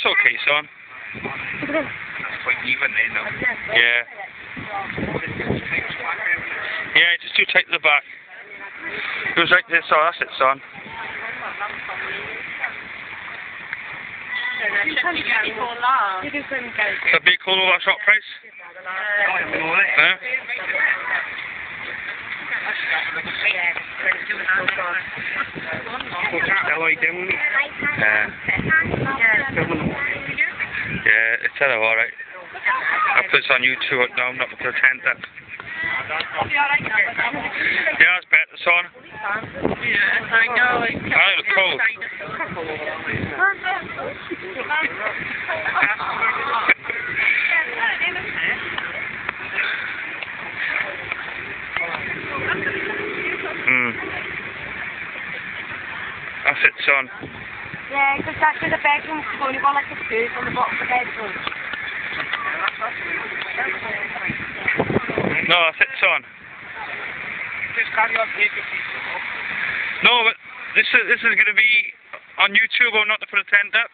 That's okay, son. That's quite even. Yeah. Yeah, just too tight to the back. Goes like this, oh, that's it, son. It's a big call over shop price. Huh? Alloy down. Yeah. Uh, yeah, it's all alright. I'll put this on YouTube now, I'm not going to pretend that. Yeah, it's better, son. Yeah, I know. I look cold. Hmm. That's it, son. Yeah, because that's where the bedroom's only got like a booth on the bottom of the bedroom. No, that's it, son. Just carry on, take your piece. No, but this is this is going to be on YouTube or not to put a tent up.